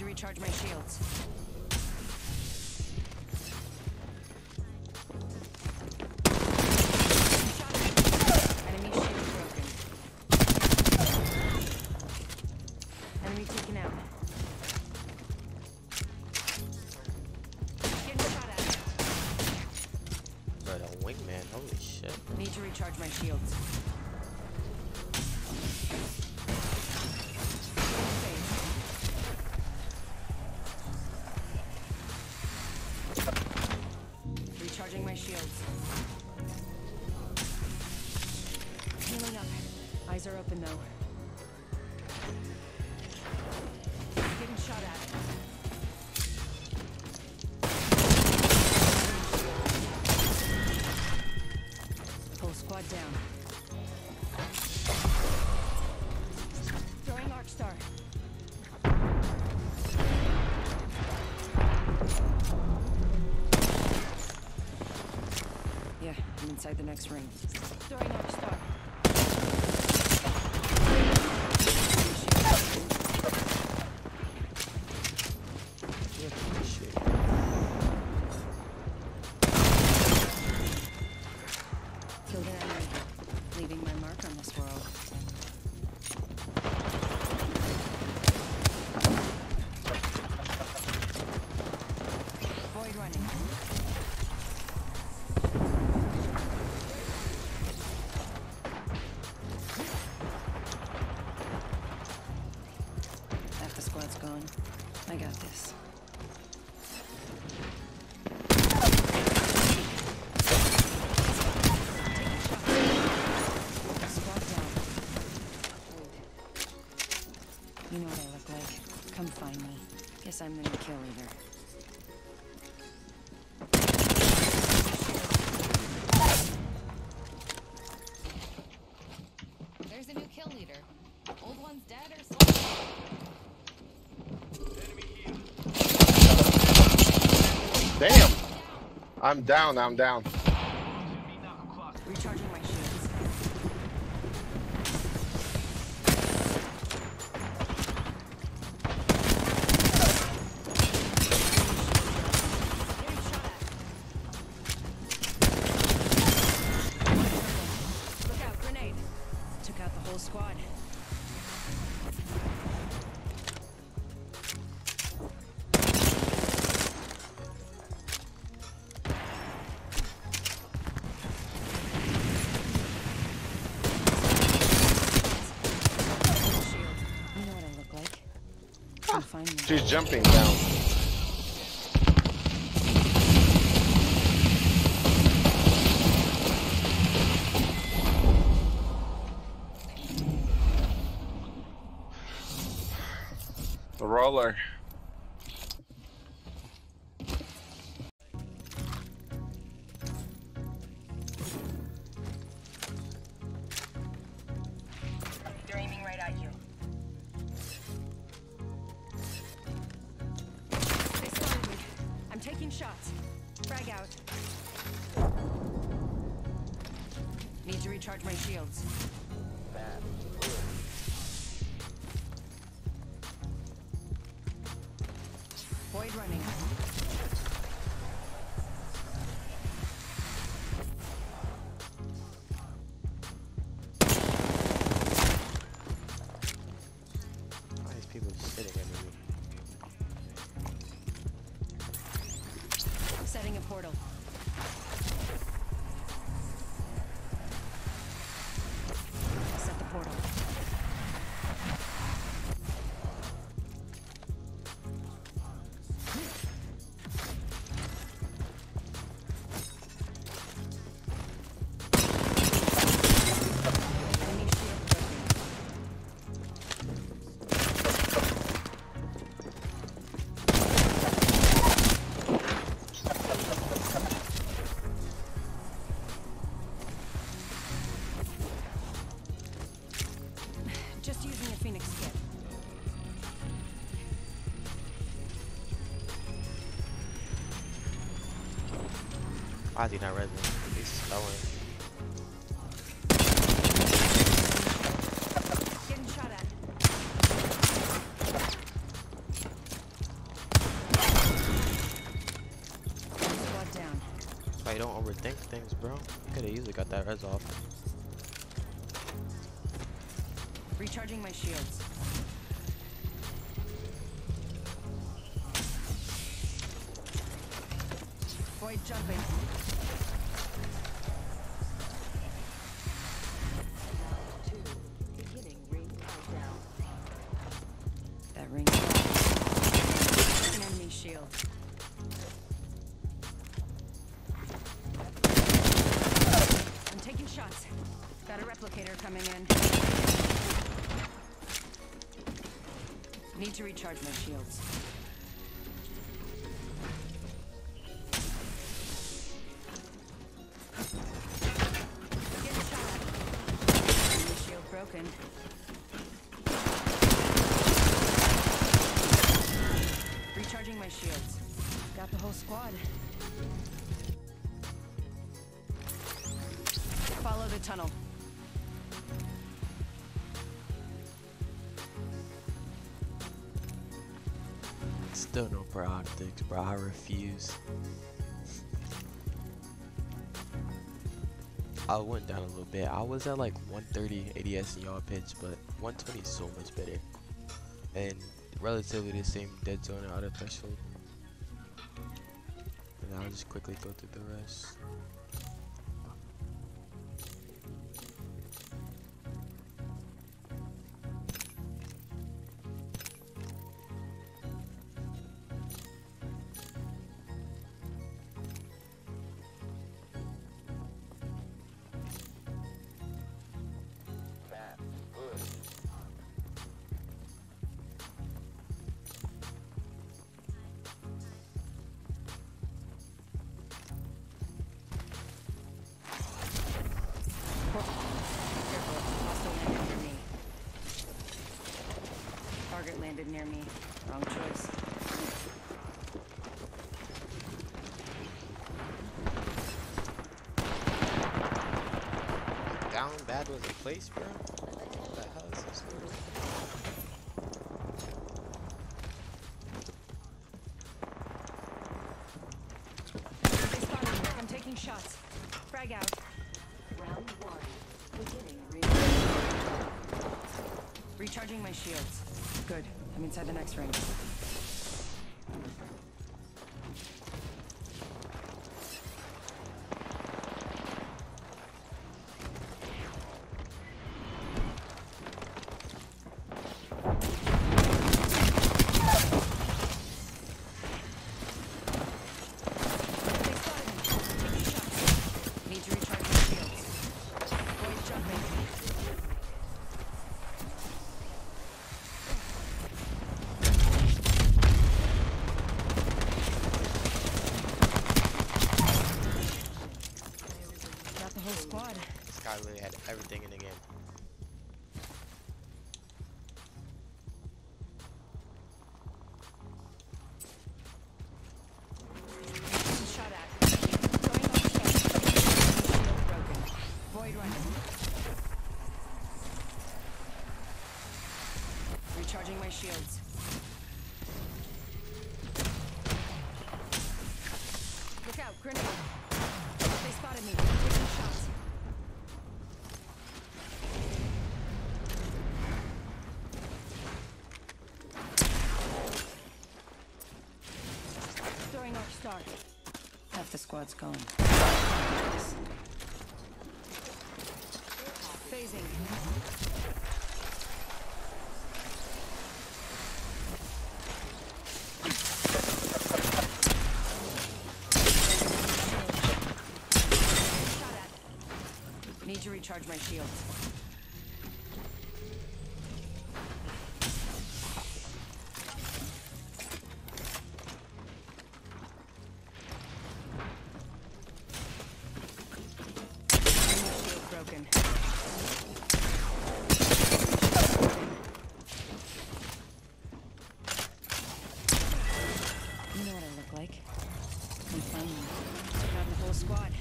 to recharge my shields. Recharging my shields. Healing up. Eyes are open though. Getting shot at. I'm inside the next ring. Squad's gone. I got this. You know what I look like. Come find me. Guess I'm new kill leader. Damn! I'm down, I'm down. Find. She's jumping down. The roller. Taking shots. Frag out. Need to recharge my shields. Bad. A portal. I is not resident? He's slowing. Don't overthink things, bro? Could have easily got that res off. Recharging my shields. Void jumping. Recharge my shields. Recharging my shields. Got the whole squad. Follow the tunnel. Still no pro optics, bro. I refuse. I went down a little bit. I was at like 130 ADS in yaw pitch, but 120 is so much better. And relatively the same dead zone and auto threshold. And I'll just quickly go through the rest. Landed near me. Wrong choice. Down bad was in place, bro. What the hell is this? They. I'm taking shots. Frag out. Recharging my shields. I'm inside the next ring. Everything in the game. Recharging my shields. Look out, grenade. They spotted me. Taking shots. Throwing arc star. Half the squad's gone. Phasing. Shot at. Need to recharge my shields. Shield. You know what I look like. Find me. The whole squad.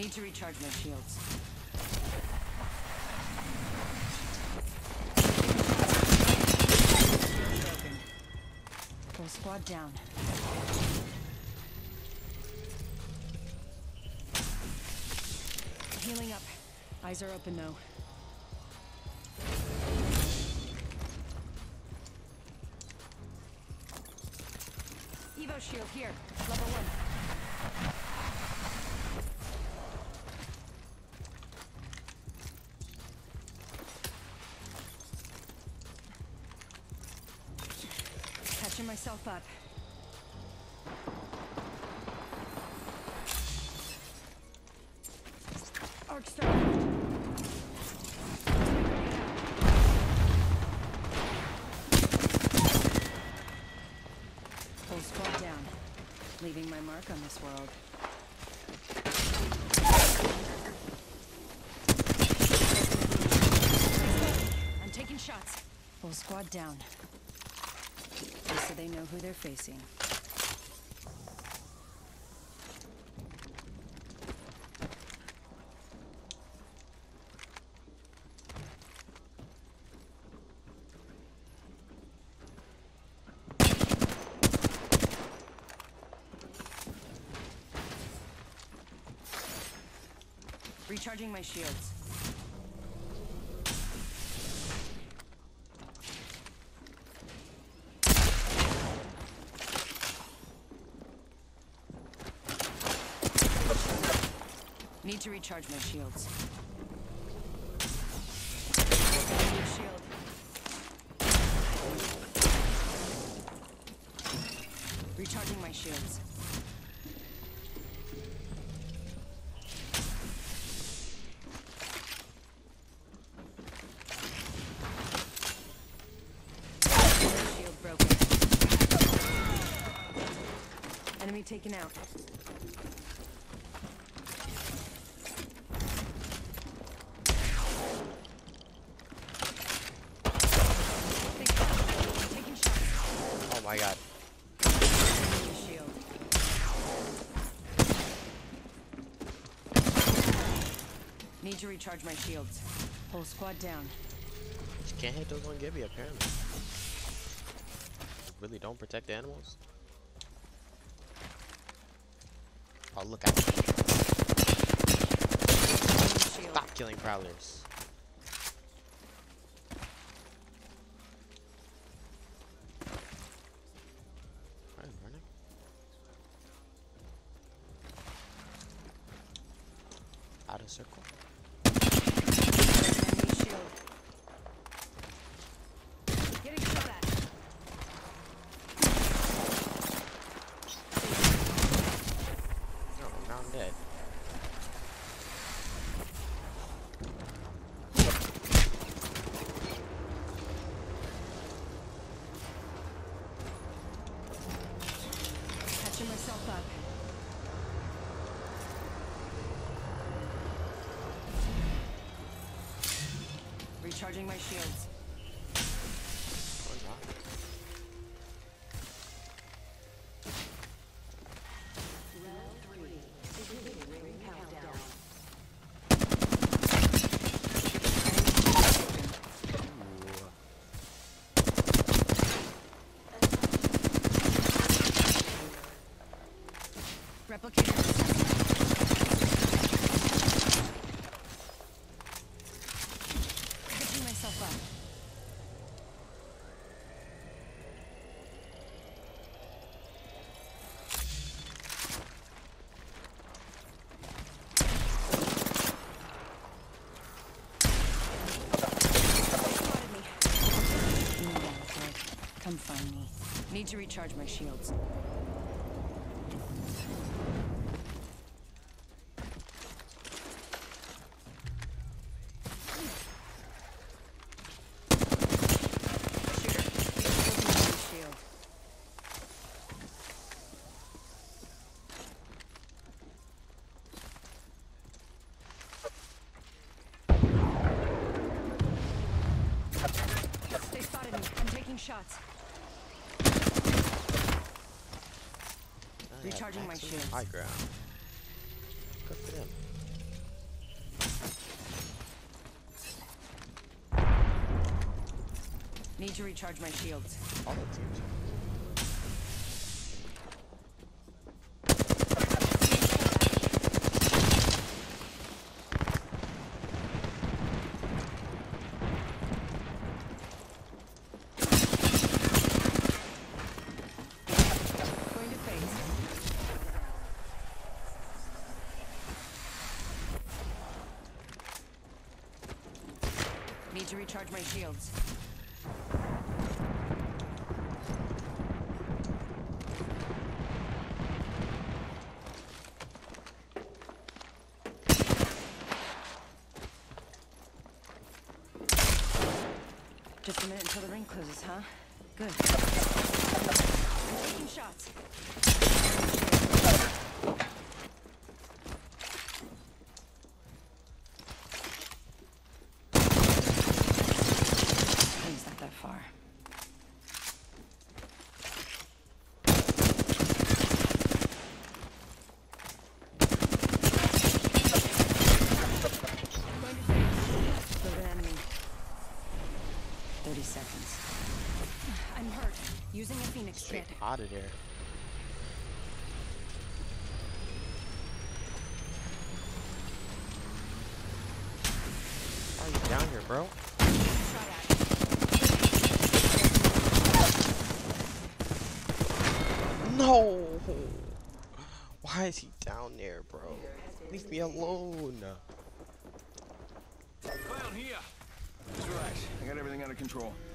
Need to recharge my shields. Full squad down. Healing up. Eyes are open though. Evo shield here. Level one. Catching myself up. Full squad down. Leaving my mark on this world. I'm taking shots. Full squad down. They know who they're facing. Recharging my shields. Need to recharge my shields. Shield. Recharging my shields. Shield broken. Enemy taken out. Big shot. Taking shots. Oh my god. Enemy shield. Need to recharge my shields. Whole squad down. You can't hit those on Gibby apparently. Really don't protect the animals? Oh look at Enemy. Stop killing prowlers. Why is it running? Out of circle. Enemy shield. Getting shot at. No, now I'm dead. Catching myself up. Recharging my shields. To recharge my shields. Shooter. Looking for my shield. They spotted me. I'm taking shots. I have Recharging my maximum shields. High ground. Good for them. Need to recharge my shields. All the teams. Going to phase. Need to recharge my shields. Just a minute until the ring closes, huh? Good. Taking shots. Seconds. I'm hurt. Using a phoenix Straight kit. out of there. Why are you down here, bro? No! Why is he down there, bro? Leave me alone. Everything under control.